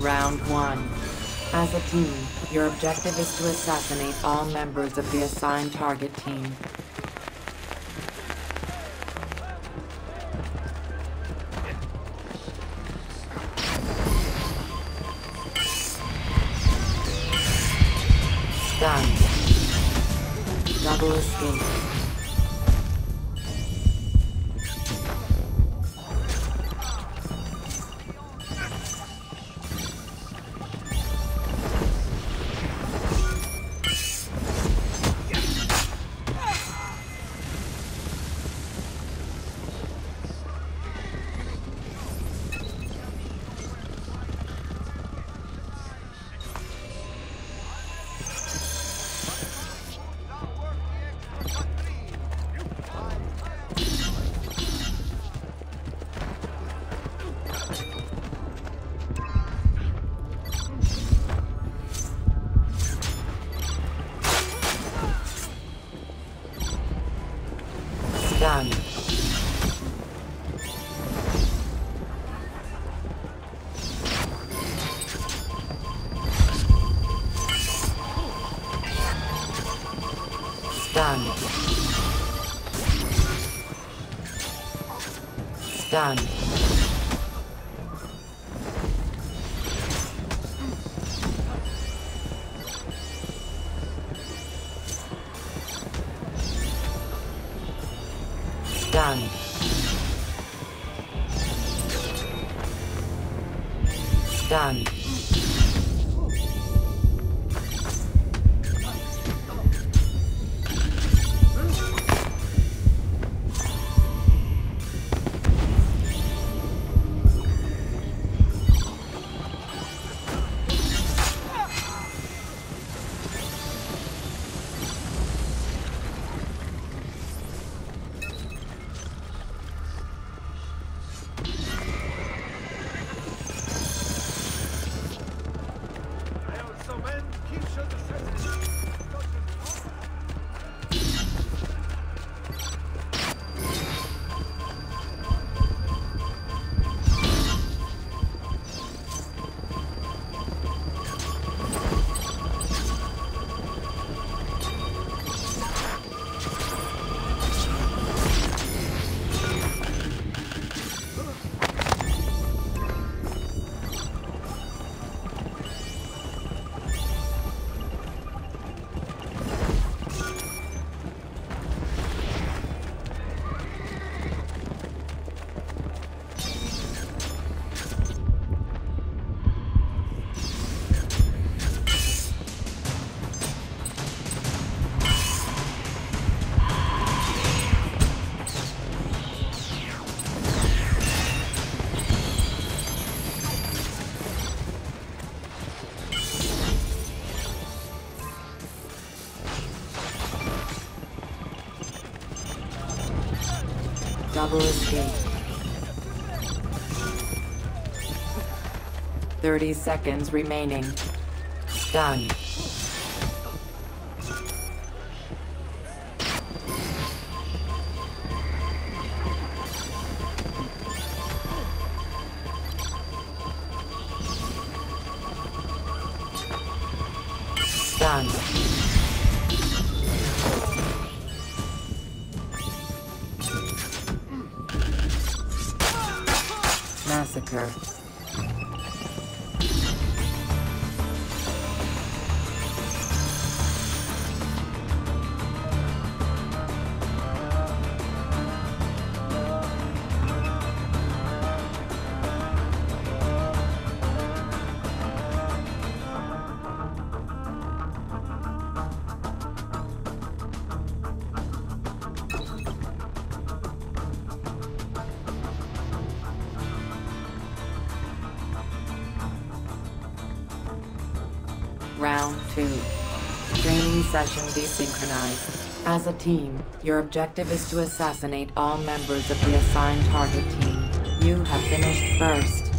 Round one. As a team, your objective is to assassinate all members of the assigned target team. Stunned. Double escape. Stunned. Stunned. Stunned. Stunned. Double escape. 30 seconds remaining. Stunned. Stunned. 嗯 Round two. Training session desynchronized. As a team, your objective is to assassinate all members of the assigned target team. You have finished first.